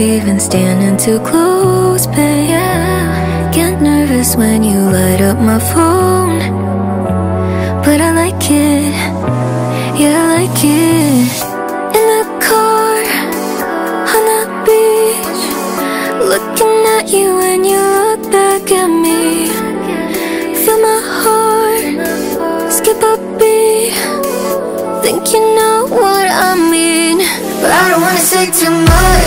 even standing too close, but Yeah. Get nervous when you light up my phone. But I like it, yeah, I like it. In the car, on the beach, looking at you when you look back at me. Feel my heart skip a beat. Think you know what I mean, but I don't wanna say too much.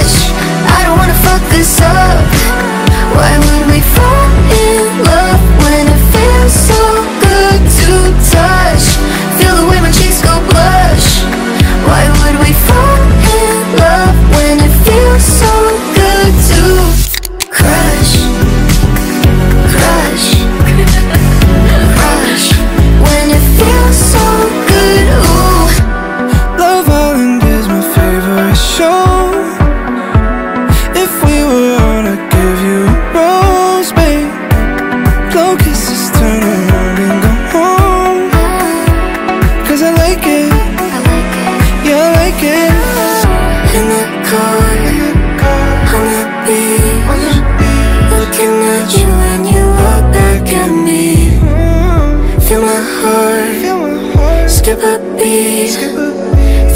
looking at you and you look back at me? Feel my heart, skip a beat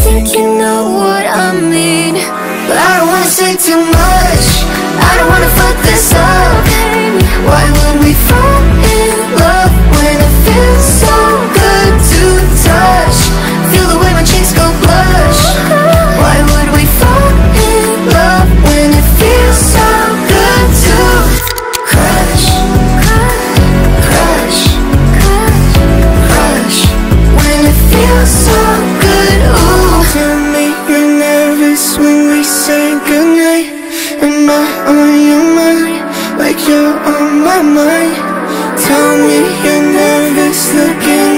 Think you know what I mean But I don't wanna say too much on your mind Like you're on my mind. Tell me you're nervous looking